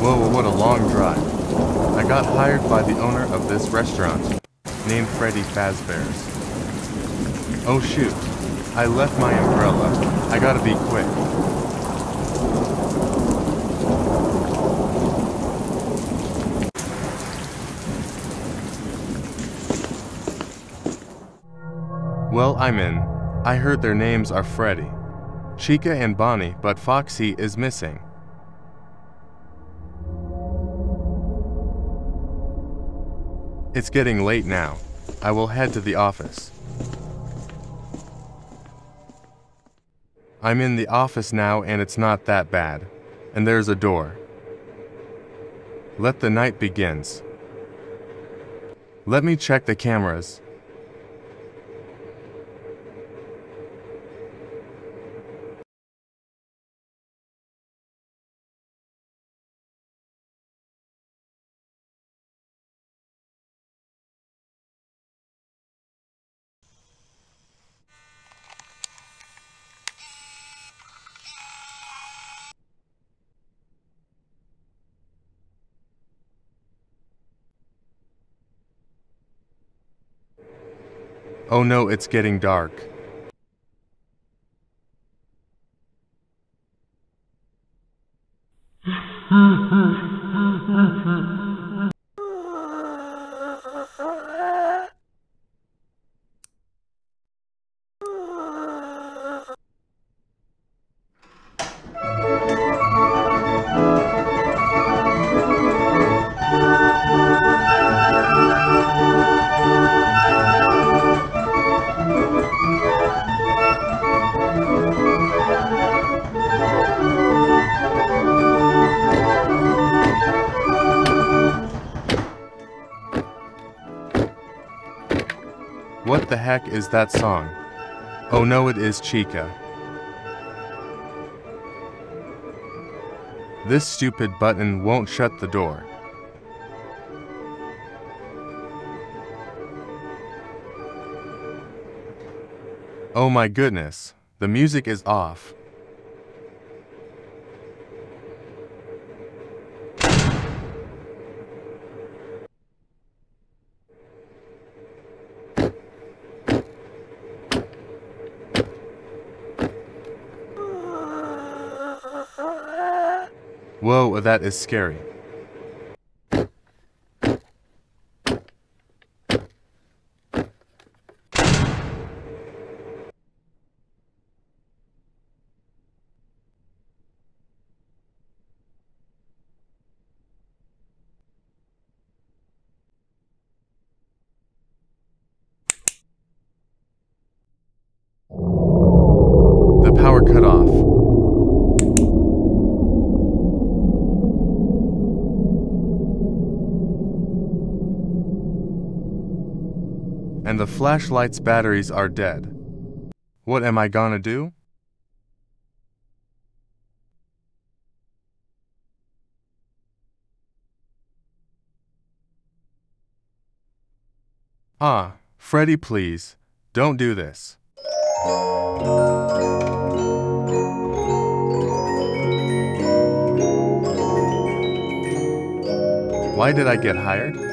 Whoa, what a long drive. I got hired by the owner of this restaurant, named Freddy Fazbear's. Oh shoot, I left my umbrella. I gotta be quick. Well, I'm in. I heard their names are Freddy, Chica, and Bonnie, but Foxy is missing. It's getting late now. I will head to the office. I'm in the office now and it's not that bad. And there's a door. Let the night begins. Let me check the cameras. Oh no, it's getting dark. What the heck is that song? Oh no, it is Chica. This stupid button won't shut the door. Oh my goodness, the music is off. Whoa, that is scary. The power cut off. And the flashlight's batteries are dead. What am I gonna do? Ah, Freddy, please, don't do this. Why did I get hired?